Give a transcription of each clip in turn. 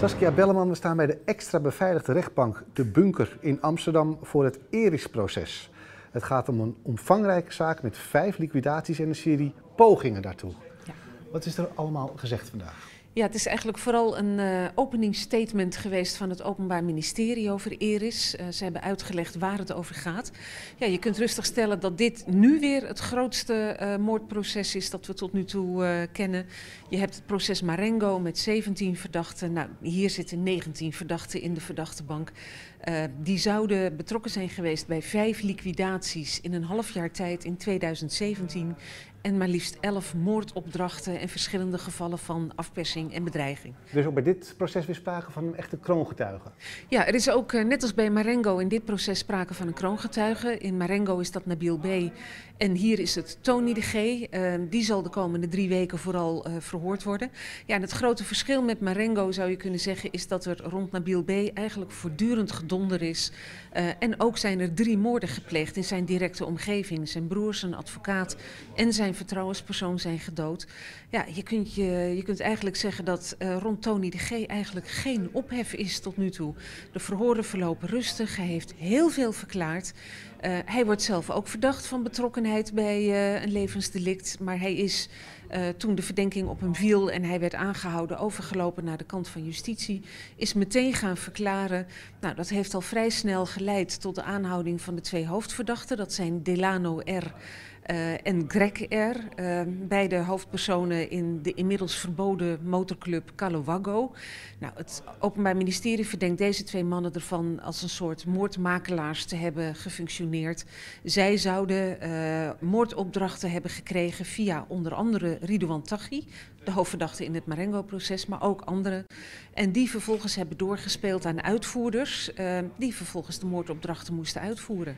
Saskia Belleman, we staan bij de extra beveiligde rechtbank De Bunker in Amsterdam voor het Eris-proces. Het gaat om een omvangrijke zaak met vijf liquidaties en een serie pogingen daartoe. Ja. Wat is er allemaal gezegd vandaag? Ja, het is eigenlijk vooral een uh, openingsstatement geweest van het Openbaar Ministerie over Eris. Uh, ze hebben uitgelegd waar het over gaat. Ja, je kunt rustig stellen dat dit nu weer het grootste uh, moordproces is dat we tot nu toe kennen. Je hebt het proces Marengo met 17 verdachten. Nou, hier zitten 19 verdachten in de verdachtenbank. die zouden betrokken zijn geweest bij vijf liquidaties in een half jaar tijd in 2017 en maar liefst elf moordopdrachten en verschillende gevallen van afpersing en bedreiging. Dus ook bij dit proces weer sprake van een echte kroongetuige? Ja, er is ook net als bij Marengo in dit proces sprake van een kroongetuige. In Marengo is dat Nabil B. En hier is het Tony de G. Uh, die zal de komende drie weken vooral uh, verhoord worden. Ja, en het grote verschil met Marengo zou je kunnen zeggen is dat er rond Nabil B. eigenlijk voortdurend gedonder is. Uh, en ook zijn er drie moorden gepleegd in zijn directe omgeving. Zijn broer, zijn advocaat en zijn vertrouwenspersoon zijn gedood. Ja, je kunt, je, je kunt eigenlijk zeggen dat uh, rond Tony de G eigenlijk geen ophef is tot nu toe. De verhoren verlopen rustig. Hij heeft heel veel verklaard. Uh, hij wordt zelf ook verdacht van betrokkenheid bij uh, een levensdelict. Maar hij is toen de verdenking op hem viel en hij werd aangehouden, overgelopen naar de kant van justitie. Is meteen gaan verklaren. Nou, dat heeft al vrij snel geleid tot de aanhouding van de twee hoofdverdachten. Dat zijn Delano R. Uh, en Greg R., uh, beide hoofdpersonen in de inmiddels verboden motorclub Calowago. Nou, het Openbaar Ministerie verdenkt deze twee mannen ervan als een soort moordmakelaars te hebben gefunctioneerd. Zij zouden uh, moordopdrachten hebben gekregen via onder andere Ridouan Taghi, de hoofdverdachte in het Marengo-proces, maar ook anderen. En die vervolgens hebben doorgespeeld aan uitvoerders, die vervolgens de moordopdrachten moesten uitvoeren.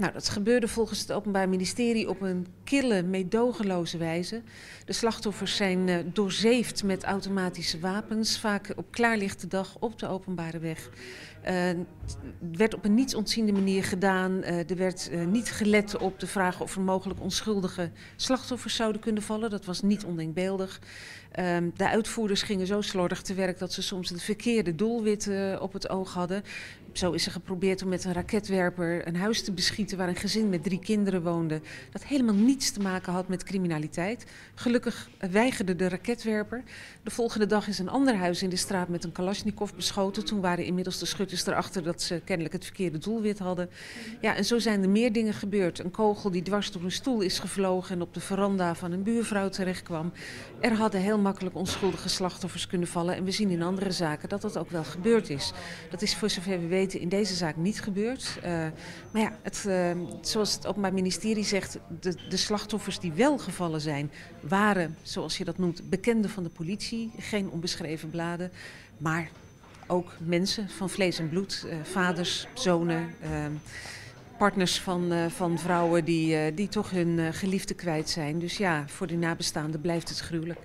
Nou, dat gebeurde volgens het Openbaar Ministerie op een kille, meedogenloze wijze. De slachtoffers zijn uh, doorzeefd met automatische wapens, vaak op klaarlichte dag op de openbare weg. Het werd op een niets ontziende manier gedaan. Uh, er werd niet gelet op de vraag of er mogelijk onschuldige slachtoffers zouden kunnen vallen. Dat was niet ondenkbeeldig. Um, de uitvoerders gingen zo slordig te werk dat ze soms het verkeerde doelwit uh, op het oog hadden. Zo is er geprobeerd om met een raketwerper een huis te beschieten waar een gezin met drie kinderen woonde. Dat helemaal niets te maken had met criminaliteit. Gelukkig weigerde de raketwerper. De volgende dag is een ander huis in de straat met een Kalashnikov beschoten. Toen waren inmiddels de schutters erachter dat ze kennelijk het verkeerde doelwit hadden. Ja, en zo zijn er meer dingen gebeurd. Een kogel die dwars door een stoel is gevlogen en op de veranda van een buurvrouw terechtkwam. Er hadden heel makkelijk onschuldige slachtoffers kunnen vallen. En we zien in andere zaken dat dat ook wel gebeurd is. Dat is voor zover we weten in deze zaak niet gebeurd. Uh, maar ja, het, uh, zoals het Openbaar Ministerie zegt, de, de slachtoffers die wel gevallen zijn, waren, zoals je dat noemt, bekenden van de politie. Geen onbeschreven bladen, maar ook mensen van vlees en bloed, uh, vaders, zonen. Partners van, uh, van vrouwen die, uh, die toch hun uh, geliefde kwijt zijn. Dus ja, voor die nabestaanden blijft het gruwelijk.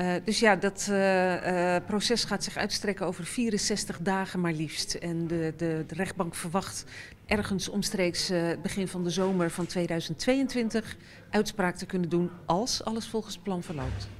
Uh, dus ja, dat uh, uh, proces gaat zich uitstrekken over 64 dagen maar liefst. En de, de, de rechtbank verwacht ergens omstreeks begin van de zomer van 2022 uitspraak te kunnen doen als alles volgens plan verloopt.